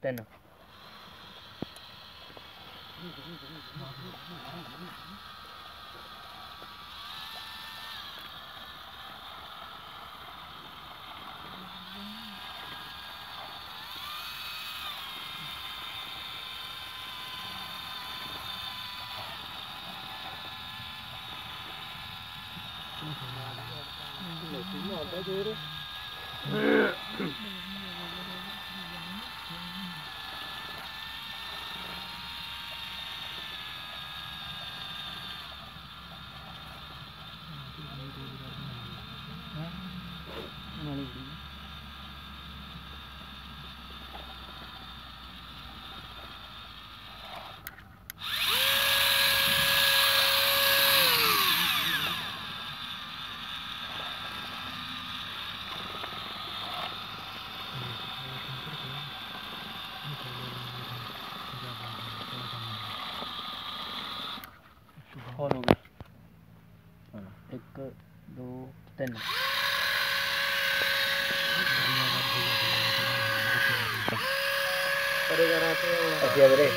Teno. No, no, no, no, on over. 1 2 3 ਅਰੇ ਯਾਰ ਆ ਤੇ। ਅਸੀਂ ਵੀਰੇ